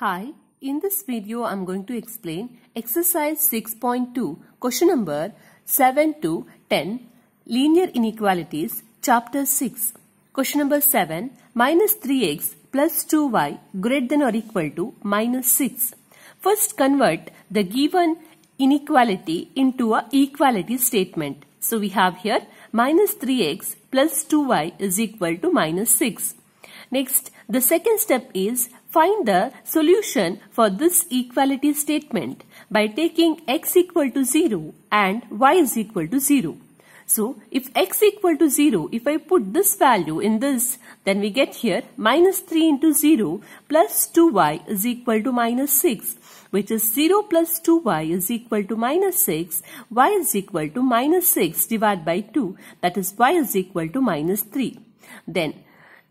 Hi, in this video I'm going to explain exercise 6.2 question number 7 to 10 linear inequalities chapter 6 question number 7 minus 3x plus 2y greater than or equal to minus 6 first convert the given inequality into a equality statement. So we have here minus 3x plus 2y is equal to minus 6 next the second step is Find the solution for this equality statement by taking x equal to 0 and y is equal to 0. So, if x equal to 0, if I put this value in this, then we get here minus 3 into 0 plus 2y is equal to minus 6, which is 0 plus 2y is equal to minus 6, y is equal to minus 6 divided by 2, that is y is equal to minus 3. Then,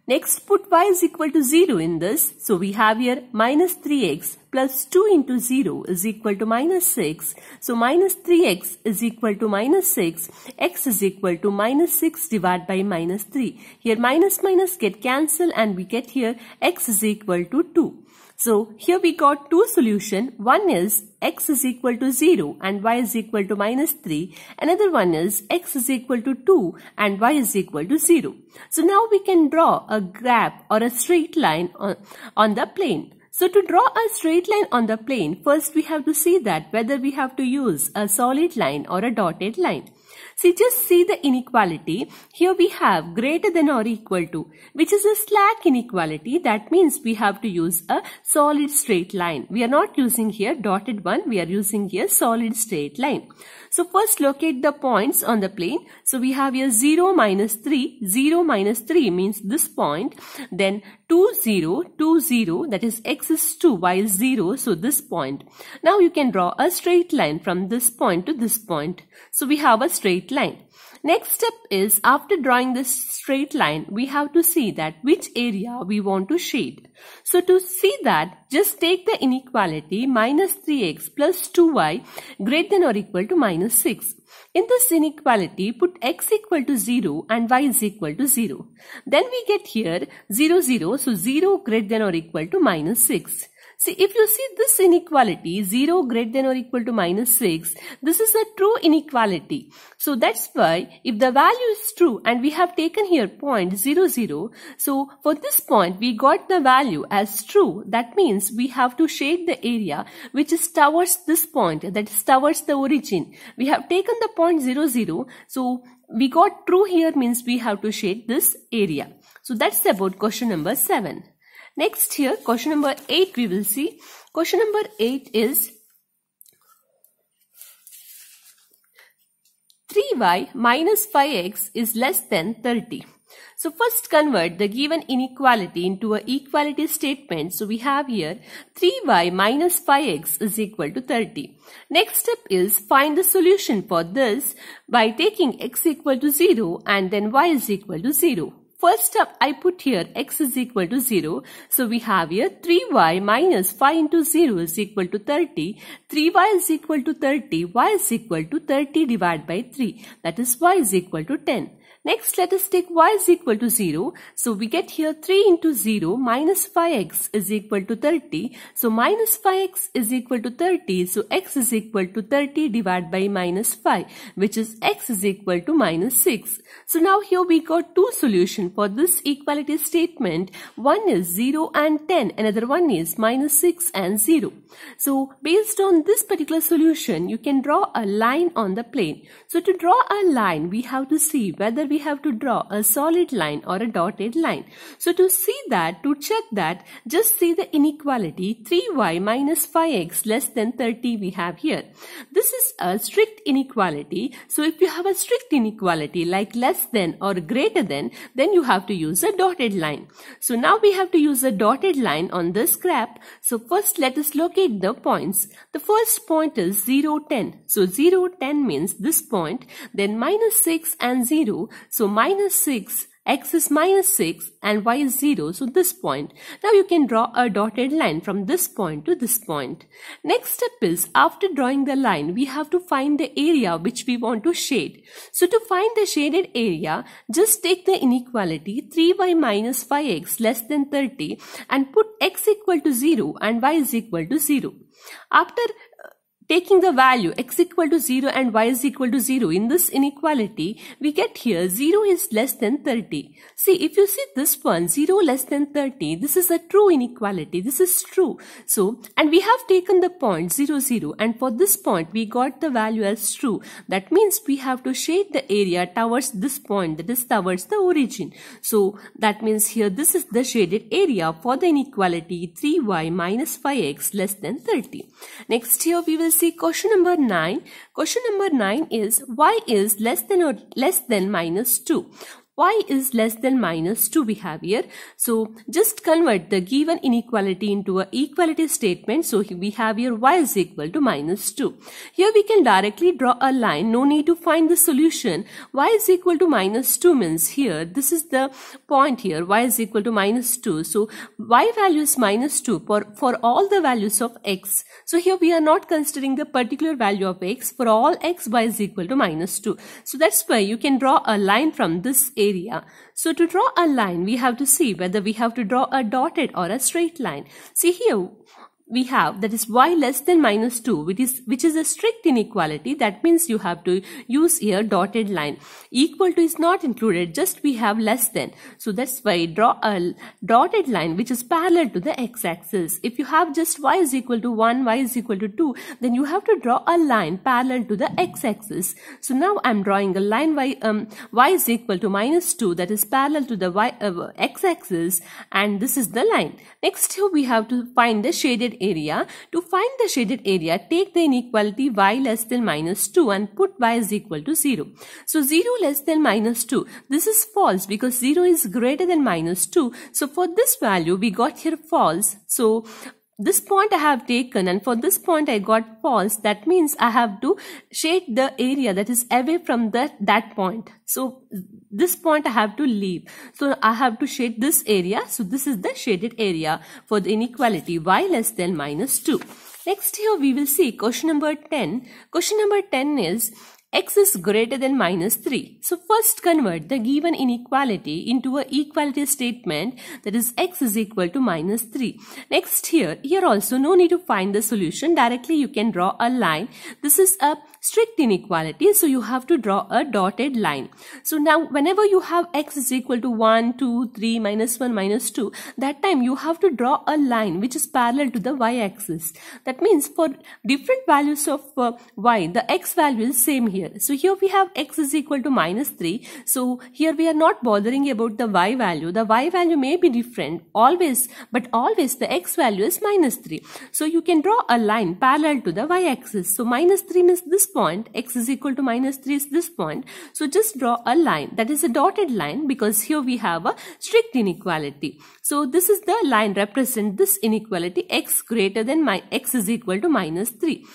Next put y is equal to 0 in this. So we have here minus 3x plus 2 into 0 is equal to minus 6. So minus 3x is equal to minus 6. x is equal to minus 6 divided by minus 3. Here minus minus get cancelled and we get here x is equal to 2. So here we got two solution. One is x is equal to 0 and y is equal to minus 3. Another one is x is equal to 2 and y is equal to 0. So now we can draw a graph or a straight line on, on the plane. So to draw a straight line on the plane, first we have to see that whether we have to use a solid line or a dotted line. See, just see the inequality. Here we have greater than or equal to, which is a slack inequality. That means we have to use a solid straight line. We are not using here dotted one. We are using here solid straight line. So first locate the points on the plane. So we have here 0 minus 3. 0 minus 3 means this point. Then 2 0 2 0 that is x is 2 y is 0 so this point. Now you can draw a straight line from this point to this point. So we have a straight line. Next step is after drawing this straight line, we have to see that which area we want to shade. So to see that, just take the inequality minus 3x plus 2y greater than or equal to minus 6. In this inequality, put x equal to 0 and y is equal to 0. Then we get here 0, 0, so 0 greater than or equal to minus 6. See, if you see this inequality, 0 greater than or equal to minus 6, this is a true inequality. So that's why if the value is true and we have taken here point 0, 0, so for this point we got the value as true. That means we have to shade the area which is towards this point, that is towards the origin. We have taken the point 0, 0, so we got true here means we have to shade this area. So that's about question number 7. Next here, question number 8 we will see. Question number 8 is 3y minus 5x is less than 30. So first convert the given inequality into a equality statement. So we have here 3y minus 5x is equal to 30. Next step is find the solution for this by taking x equal to 0 and then y is equal to 0. First up, I put here x is equal to 0. So we have here 3y minus 5 into 0 is equal to 30. 3y is equal to 30. y is equal to 30 divided by 3. That is y is equal to 10. Next, let us take y is equal to 0. So we get here 3 into 0 minus 5x is equal to 30. So minus 5x is equal to 30. So x is equal to 30 divided by minus 5 which is x is equal to minus 6. So now here we got two solutions for this equality statement. One is 0 and 10. Another one is minus 6 and 0. So based on this particular solution, you can draw a line on the plane. So to draw a line, we have to see whether we have to draw a solid line or a dotted line. So to see that, to check that, just see the inequality 3y minus 5x less than 30 we have here. This is a strict inequality. So if you have a strict inequality like less than or greater than, then you have to use a dotted line. So now we have to use a dotted line on this graph. So first let us locate the points. The first point is 0, 10. So 0, 10 means this point, then minus 6 and 0. So minus 6 x is minus 6 and y is 0. So this point. Now you can draw a dotted line from this point to this point. Next step is after drawing the line, we have to find the area which we want to shade. So to find the shaded area, just take the inequality 3y minus 5x less than 30 and put x equal to 0 and y is equal to 0. After taking the value x equal to 0 and y is equal to 0 in this inequality, we get here 0 is less than 30. See, if you see this one, 0 less than 30, this is a true inequality. This is true. So, and we have taken the point 0, 0 and for this point, we got the value as true. That means we have to shade the area towards this point, that is towards the origin. So, that means here this is the shaded area for the inequality 3y minus 5x less than 30. Next here we will see question number 9. Question number 9 is y is less than or less than minus 2 y is less than minus 2 we have here. So just convert the given inequality into a equality statement. So we have here y is equal to minus 2. Here we can directly draw a line. No need to find the solution. y is equal to minus 2 means here this is the point here y is equal to minus 2. So y value is minus 2 for, for all the values of x. So here we are not considering the particular value of x. For all x y is equal to minus 2. So that's why you can draw a line from this area area. So to draw a line, we have to see whether we have to draw a dotted or a straight line. See here, we have that is y less than minus 2 which is which is a strict inequality. That means you have to use here dotted line. Equal to is not included just we have less than. So that's why draw a dotted line which is parallel to the x-axis. If you have just y is equal to 1 y is equal to 2 then you have to draw a line parallel to the x-axis. So now i'm drawing a line y um y is equal to minus 2 that is parallel to the y uh, x-axis and this is the line. Next here we have to find the shaded area. To find the shaded area, take the inequality y less than minus 2 and put y is equal to 0. So 0 less than minus 2. This is false because 0 is greater than minus 2. So for this value, we got here false. So this point I have taken and for this point I got false. That means I have to shade the area that is away from that, that point. So this point I have to leave. So I have to shade this area. So this is the shaded area for the inequality y less than minus 2. Next here we will see question number 10. Question number 10 is x is greater than minus 3. So first convert the given inequality into a equality statement that is x is equal to minus 3. Next here, here also no need to find the solution. Directly you can draw a line. This is a strict inequality. So you have to draw a dotted line. So now whenever you have x is equal to 1, 2, 3, minus 1, minus 2, that time you have to draw a line which is parallel to the y-axis. That means for different values of uh, y, the x value is same here. So here we have x is equal to minus 3. So here we are not bothering about the y value. The y value may be different always, but always the x value is minus 3. So you can draw a line parallel to the y-axis. So minus 3 means this point, x is equal to minus 3 is this point. So just draw a line that is a dotted line because here we have a strict inequality. So this is the line represent this inequality x greater than my x is equal to minus 3.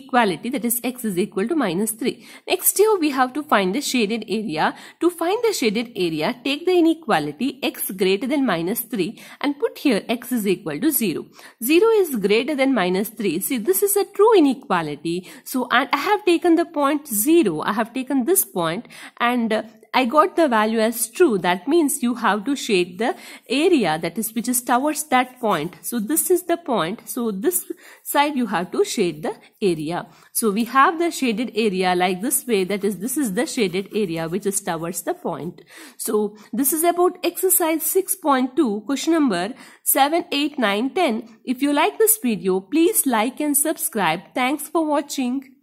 Equality that is x is equal to minus 3. Next here we have to find the shaded area. To find the shaded area, take the inequality x greater than minus 3 and put here x is equal to 0. 0 is greater than minus 3. See this is a true inequality. So and I have taken the point 0. I have taken this point and uh, I got the value as true. That means you have to shade the area that is which is towards that point. So this is the point. So this side you have to shade the area. So we have the shaded area like this way. That is this is the shaded area which is towards the point. So this is about exercise 6.2 question number 7, 8, 9, 10. If you like this video, please like and subscribe. Thanks for watching.